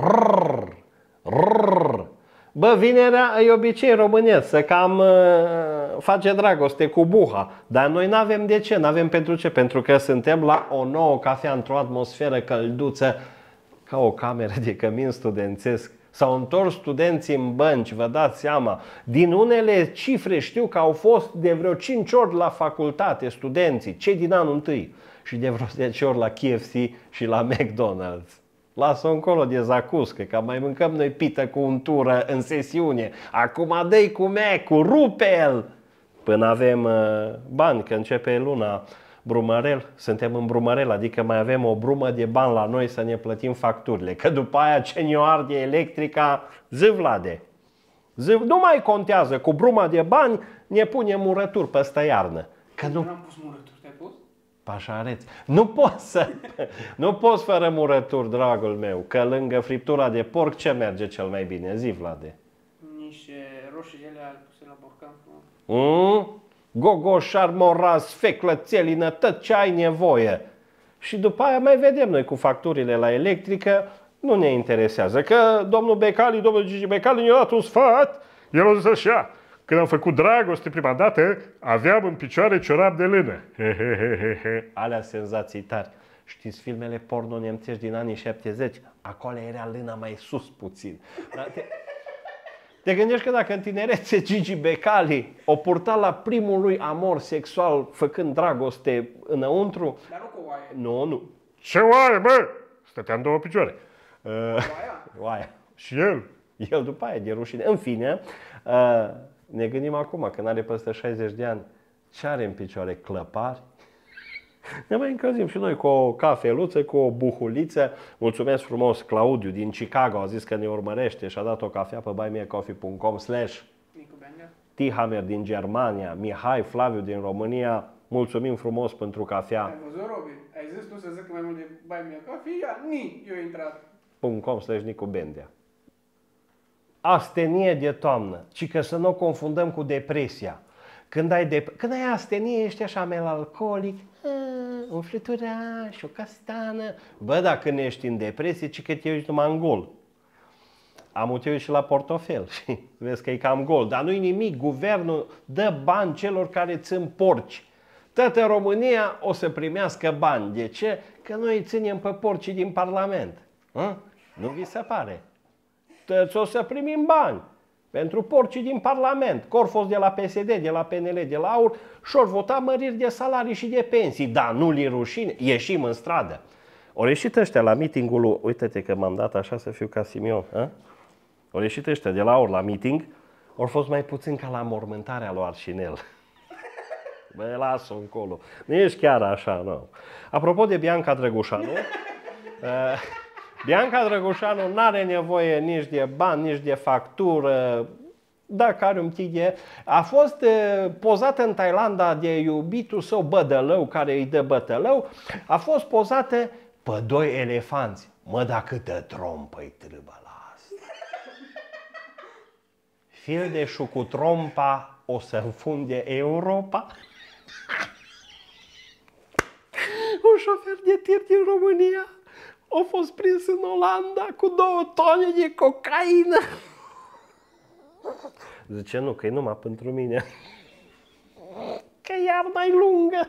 Rrr, rrr. Bă, vinerea e obicei românesc, să cam uh, face dragoste cu buha. Dar noi nu avem de ce, nu avem pentru ce, pentru că suntem la o nouă cafea într-o atmosferă călduță, ca o cameră de cămin studențesc. S-au întors studenții în bănci, vă dați seama. Din unele cifre știu că au fost de vreo 5 ori la facultate studenții, cei din anul întâi, și de vreo 10 ori la KFC și la McDonald's. Lasă-o încolo de zacuscă, că mai mâncăm noi pită cu untură în sesiune. Acum dă cu cu rupe el! Până avem uh, bani, că începe luna Brumărel, suntem în Brumărel, adică mai avem o brumă de bani la noi să ne plătim facturile. Că după aia ce ne arde electrica, zi Vlade. Zi, nu mai contează, cu bruma de bani ne punem murături peste iarnă. Că nu... am pus murături, te-ai pus? Pașareți. Nu poți să... nu poți fără murături, dragul meu, că lângă friptura de porc ce merge cel mai bine? Zi, Vlade. Niște roșii de alea puse la borcan Mm? gogoșar, moraz, feclă, țelină, tot ce ai nevoie. Și după aia mai vedem noi cu facturile la electrică, nu ne interesează. Că domnul Becali, domnul Gigi Becali ne-a dat un sfat, el a zis așa, când am făcut dragoste prima dată, aveam în picioare ciorap de lână. Alea senzații tari. Știți filmele porno nemțești din anii 70? Acolo era lâna mai sus puțin. Te gândești că dacă în tinerețe Gigi Becali o purta la primul lui amor sexual făcând dragoste înăuntru? Dar nu cu oaie. Nu, nu. Ce oaie, bă? Stăteam două picioare. Uh, oaia? Oaia. Și el? El după aia, de rușine. În fine, uh, ne gândim acum, când are peste 60 de ani, ce are în picioare? Clăpari? Ne mai încălzim și noi cu o cafeluță, cu o buhuliță. Mulțumesc frumos, Claudiu din Chicago a zis că ne urmărește și a dat o cafea pe buymeacoffee.com slash Tihamer din Germania, Mihai Flaviu din România, mulțumim frumos pentru cafea. Ai văzut, Robin? Ai zis tu să zic mai mult de Buy Me a Coffee? Ia, ni, eu intrat. .com slash Nicu Bendea. Astenie de toamnă, ci că să nu o confundăm cu depresia. Când ai, de... Când ai astenie, ești așa melalcolic, un fluturaș, o castană. Bă, dacă nu ești în depresie, ci că te uiți numai în gol. Am uitat și la portofel și vezi că e cam gol. Dar nu-i nimic, guvernul dă bani celor care țin porci. Toată România o să primească bani. De ce? Că noi îi ținem pe porcii din Parlament. Hă? Nu vi se pare? Toți o să primim bani pentru porcii din Parlament, corfos de la PSD, de la PNL, de la AUR și ori vota măriri de salarii și de pensii. Da, nu li rușine, ieșim în stradă. Au ieșit ăștia la meetingul, uite-te că m-am dat așa să fiu ca Simion, a? au ieșit ăștia de la AUR la meeting, au fost mai puțin ca la mormântarea lui Arșinel. Bă, lasă încolo. Nu ești chiar așa, nu. Apropo de Bianca Drăgușanu, uh, Bianca Drăgușanu nu are nevoie nici de bani, nici de factură, dacă are un pic de... A fost pozată în Thailanda de iubitul său bădălău, care îi dă bătălău, a fost pozată pe doi elefanți. Mă, da câtă trompă îi trâbă la asta. Fil de cu trompa o să înfunde Europa. Un șofer de tir din România a fost prins în Olanda cu două tone de cocaină. Zice, nu, că e numai pentru mine. Că iarna e lungă.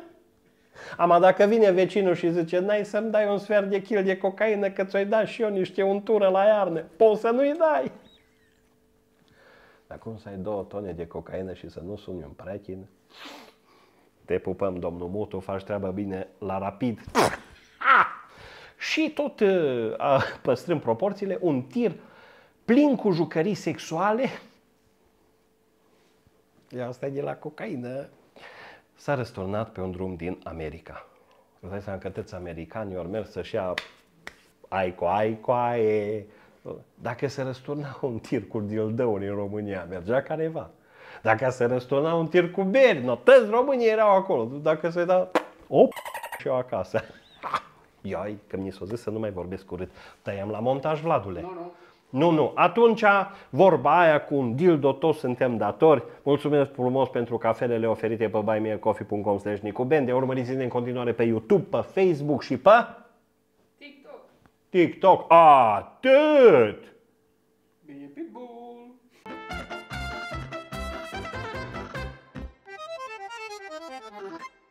Ama dacă vine vecinul și zice, n-ai să-mi dai un sfert de kil de cocaină că ți-o dat și eu niște untură la iarnă, poți să nu-i dai. Dar cum să ai două tone de cocaină și să nu suni un prechin? Te pupăm, domnul Mutu, faci treaba bine la rapid și tot uh, păstrând proporțiile, un tir plin cu jucării sexuale. Asta e de la cocaină. S-a răsturnat pe un drum din America. Îți dai seama că toți americani ori mers să-și ia aico, aico, aie. Dacă se răsturna un tir cu dildăuri în România, mergea careva. Dacă se răsturna un tir cu beri, no, toți românii erau acolo. Dacă se da, op, și eu acasă. Iai, că mi s-a zis să nu mai vorbesc urât. Tăiam la montaj, Vladule. Nu, nu. Nu, nu. Atunci, vorba aia cu un dildo, toți suntem datori. Mulțumesc frumos pentru cafelele oferite pe buymeacoffee.com slash Bende. Urmăriți-ne în continuare pe YouTube, pe Facebook și pe... TikTok. TikTok, atât!